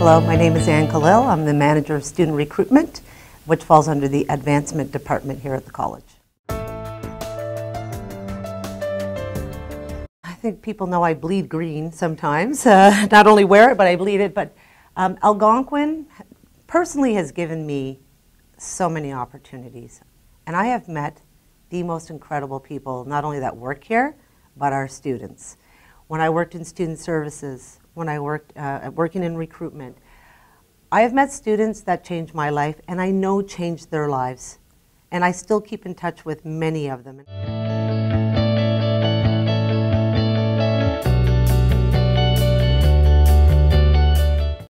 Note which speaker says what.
Speaker 1: Hello, my name is Anne Kalil. I'm the manager of student recruitment, which falls under the advancement department here at the college. I think people know I bleed green sometimes. Uh, not only wear it, but I bleed it. But um, Algonquin personally has given me so many opportunities. And I have met the most incredible people, not only that work here, but our students. When I worked in student services, when I worked uh, working in recruitment, I have met students that changed my life and I know changed their lives. And I still keep in touch with many of them.